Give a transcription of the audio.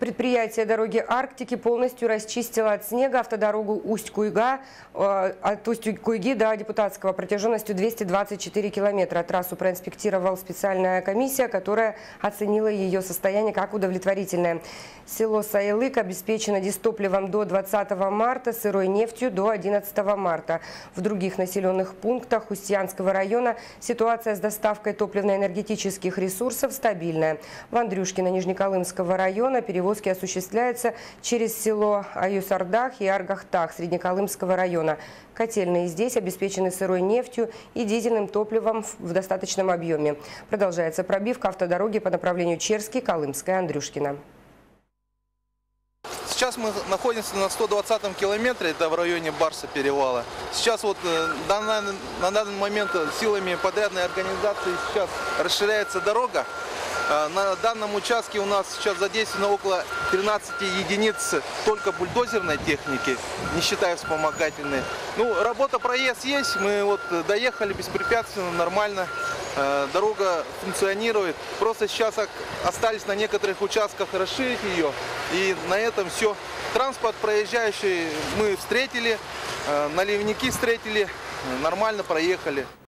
Предприятие дороги Арктики полностью расчистило от снега автодорогу Усть-Куйга э, от Усть-Куйги до Депутатского протяженностью 224 километра. Трассу проинспектировала специальная комиссия, которая оценила ее состояние как удовлетворительное. Село Сайлык обеспечено дистопливом до 20 марта, сырой нефтью до 11 марта. В других населенных пунктах Устьянского района ситуация с доставкой топливно-энергетических ресурсов стабильная. В Андрюшкино Нижнеколымского района перевозки осуществляются через село Аюсардах и Аргахтах Среднеколымского района. Котельные здесь обеспечены сырой нефтью и дизельным топливом в достаточном объеме. Продолжается пробивка автодороги по направлению Черский, Колымская, Андрюшкина. Сейчас мы находимся на 120 километре, это в районе Барса перевала. Сейчас вот э, на данный момент силами подрядной организации сейчас расширяется дорога. Э, на данном участке у нас сейчас задействовано около 13 единиц только бульдозерной техники, не считая вспомогательной. Ну, работа, проезд есть, мы вот доехали беспрепятственно, нормально. Э, дорога функционирует. Просто сейчас остались на некоторых участках расширить ее. И на этом все. Транспорт проезжающий мы встретили, э, наливники встретили, нормально проехали.